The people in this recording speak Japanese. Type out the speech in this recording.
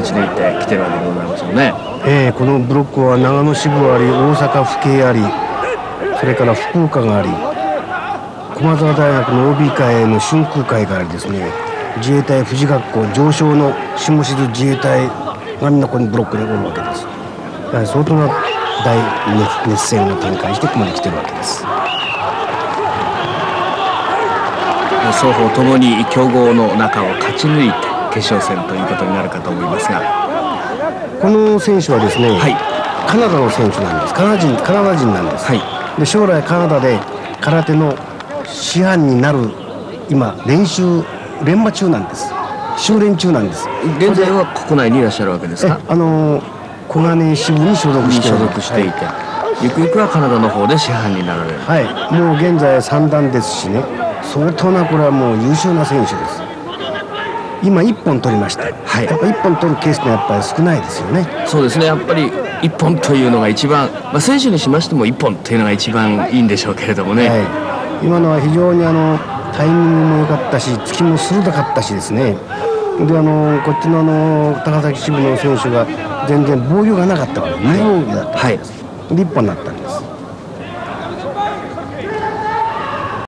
勝ち抜いてきてるわけでございますよね。えー、このブロックは長野支部あり大阪府警ありそれから福岡があり駒澤大学の OB 会の春空会がありですね。自衛隊富士学校上昇の下静自衛隊がみんなこのブロックにおるわけです。だから相当な大熱熱戦を展開してここまで来てるわけです。双方ともに強豪の中を勝ち抜いて決勝戦ということになるかと思いますが。この選手はですね、はい。カナダの選手なんです。カナダ人カナダ人なんです、はい。で将来カナダで空手の師範になる今練習練馬中なんです。修練中なんです。現在は国内にいらっしゃるわけですえかあの小金井支部に所属しております属していて、ゆくゆくはカナダの方で師範になられる。はい、はいもう現在三段ですしね。相当なこれはもう優秀な選手です今一本取りました、はい。やっぱ一本取るケースがやっぱり少ないですよね。そうですね。やっぱり一本というのが一番、まあ、選手にしましても一本というのが一番いいんでしょうけれどもね、はい、今のは非常にあのタイミングも良かったし突きも鋭かったしですね。であのこっちのあの高崎支部の選手が全然防御がなかったから無防御だったんです、で一本になったんです